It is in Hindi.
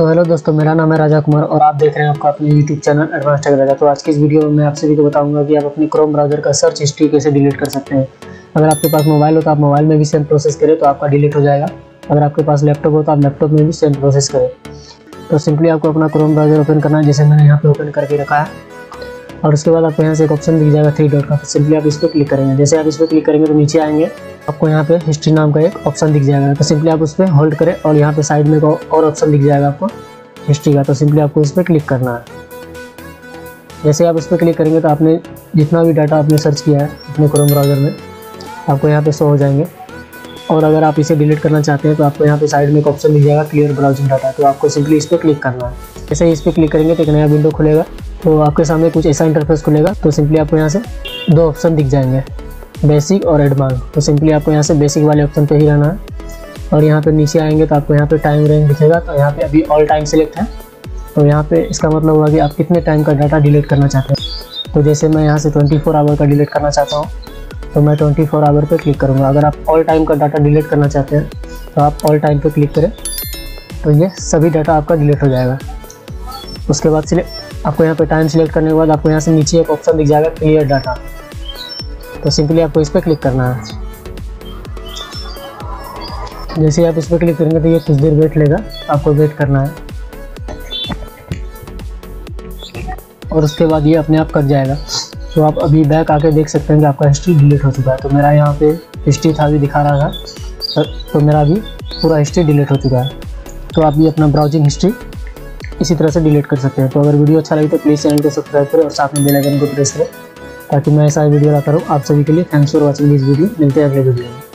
तो हेलो दोस्तों, मेरा नाम है राजा कुमार और आप देख रहे हैं आपका अपने YouTube channel advance tech Raja तो आज की इस वीडियो में मैं आप सभी को बताऊँगा कि आप अपने क्रोम ब्राउज़र का सर्च हिस्ट्री कैसे डिलीट कर सकते हैं। अगर आपके पास मोबाइल हो तो आप मोबाइल में भी सेम प्रोसेस करें तो आपका डिलीट हो जाएगा। अगर आपके पास लैपटॉप हो तो आप लैपटॉप में भी सेम प्रोसेस करें। तो सिंपली आपको अपना क्रोम ब्राउज़र ओपन करना है, जैसे मैंने यहाँ पे ओपन करके रखा है। और उसके बाद आपको यहाँ से एक ऑप्शन दिख जाएगा थ्री डॉट का सिंपली आप इस पर क्लिक करेंगे। जैसे आप इस पर क्लिक करेंगे तो नीचे आएँगे। आपको यहाँ पे हिस्ट्री नाम का एक ऑप्शन दिख जाएगा। तो सिंपली आप उस पर होल्ड करें और यहाँ पे साइड में और ऑप्शन दिख जाएगा आपको हिस्ट्री का। तो सिंपली आपको इस पर क्लिक करना है। जैसे आप इस पर क्लिक करेंगे तो आपने जितना भी डाटा आपने सर्च किया है अपने क्रोम ब्राउज़र में, आपको यहाँ पे शो हो जाएँगे। और अगर आप इसे डिलीट करना चाहते हैं तो आपको यहाँ पे साइड में एक ऑप्शन मिल जाएगा क्लियर ब्राउजिंग डाटा तो आपको सिंपली इस पर क्लिक करना है। जैसे ही इस पर क्लिक करेंगे तो एक नया विंडो खुलेगा। तो आपके सामने कुछ ऐसा इंटरफेस खुलेगा। तो सिंपली आपको यहाँ से दो ऑप्शन दिख जाएँगे। बेसिक और एडवांस तो सिंपली आपको यहाँ से बेसिक वाले ऑप्शन पे ही रहना है। और यहाँ पे नीचे आएँगे तो आपको यहाँ पे टाइम रेंज दिखेगा। तो यहाँ पे अभी ऑल टाइम सेलेक्ट है। तो यहाँ पे इसका मतलब हुआ कि आप कितने टाइम का डाटा डिलीट करना चाहते हैं। तो जैसे मैं यहाँ से 24 फोर आवर का डिलीट करना चाहता हूँ तो मैं 24 फोर आवर पर क्लिक करूँगा। अगर आप ऑल टाइम का डाटा डिलीट करना चाहते हैं तो आप ऑल टाइम पर क्लिक करें। तो ये सभी डाटा आपका डिलीट हो जाएगा। उसके बाद सिलेक्ट आपको यहाँ पर टाइम सिलेक्ट करने के बाद आपको यहाँ से नीचे एक ऑप्शन दिख जाएगा क्लियर डाटा तो सिंपली आपको इस पर क्लिक करना है। जैसे आप इस पर क्लिक करेंगे तो ये कुछ देर वेट लेगा, आपको वेट करना है। और उसके बाद ये अपने आप कट जाएगा। तो आप अभी बैक आके देख सकते हैं कि आपका हिस्ट्री डिलीट हो चुका है। तो मेरा यहाँ पे हिस्ट्री था भी दिखा रहा था। तो मेरा अभी पूरा हिस्ट्री डिलीट हो चुका है। तो आप भी अपना ब्राउजिंग हिस्ट्री इसी तरह से डिलीट कर सकते हैं। तो अगर वीडियो अच्छा लगे तो प्लीज़ चैनल को सब्सक्राइब करें और साथ में बेल आइकन को प्रेस करें। ताकि मैं ऐसा वीडियो लाता रहूँ आप सभी के लिए thanks for watching this video मिलते हैं अगले वीडियो में।